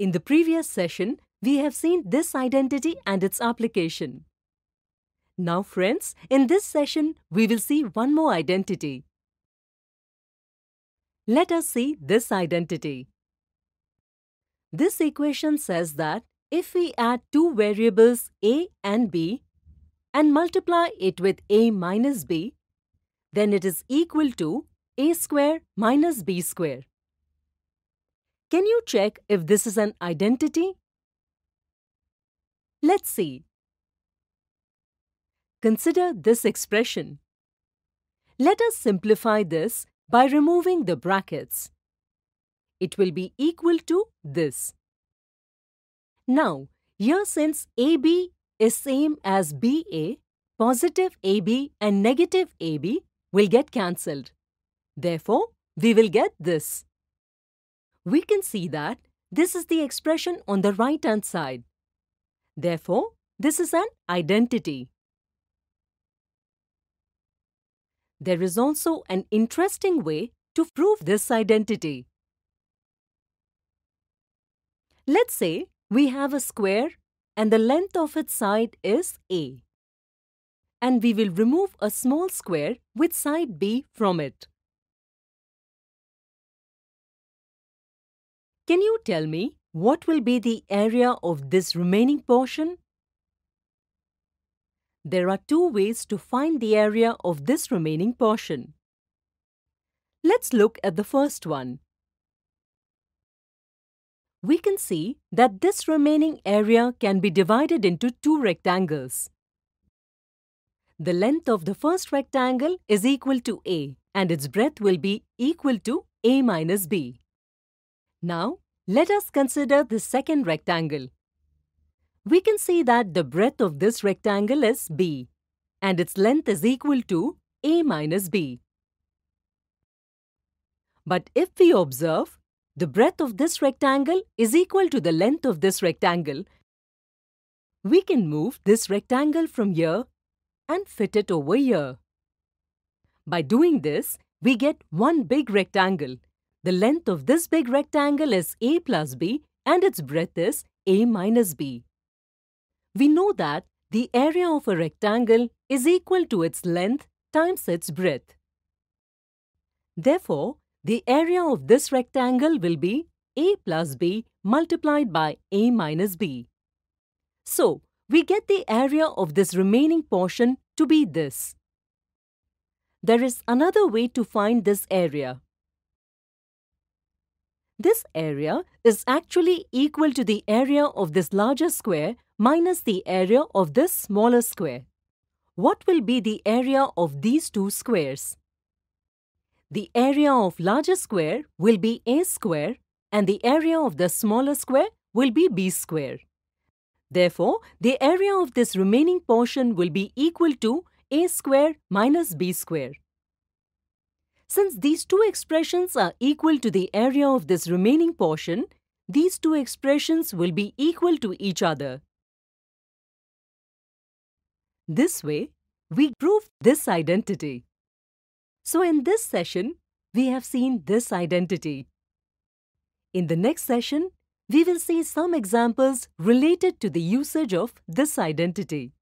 In the previous session, we have seen this identity and its application. Now friends, in this session, we will see one more identity. Let us see this identity. This equation says that if we add two variables a and b and multiply it with a minus b, then it is equal to a square minus b square. Can you check if this is an identity? Let's see. Consider this expression. Let us simplify this by removing the brackets. It will be equal to this. Now, here since AB is same as BA, positive AB and negative AB will get cancelled. Therefore, we will get this. We can see that this is the expression on the right hand side. Therefore, this is an identity. There is also an interesting way to prove this identity. Let's say we have a square and the length of its side is A. And we will remove a small square with side B from it. Can you tell me what will be the area of this remaining portion? There are two ways to find the area of this remaining portion. Let's look at the first one. We can see that this remaining area can be divided into two rectangles. The length of the first rectangle is equal to A and its breadth will be equal to A minus B. Now, let us consider the second rectangle we can see that the breadth of this rectangle is b and its length is equal to a minus b. But if we observe, the breadth of this rectangle is equal to the length of this rectangle, we can move this rectangle from here and fit it over here. By doing this, we get one big rectangle. The length of this big rectangle is a plus b and its breadth is a minus b we know that the area of a rectangle is equal to its length times its breadth. Therefore, the area of this rectangle will be a plus b multiplied by a minus b. So, we get the area of this remaining portion to be this. There is another way to find this area. This area is actually equal to the area of this larger square minus the area of this smaller square. What will be the area of these two squares? The area of larger square will be a square and the area of the smaller square will be b square. Therefore, the area of this remaining portion will be equal to a square minus b square. Since these two expressions are equal to the area of this remaining portion, these two expressions will be equal to each other. This way, we prove this identity. So in this session, we have seen this identity. In the next session, we will see some examples related to the usage of this identity.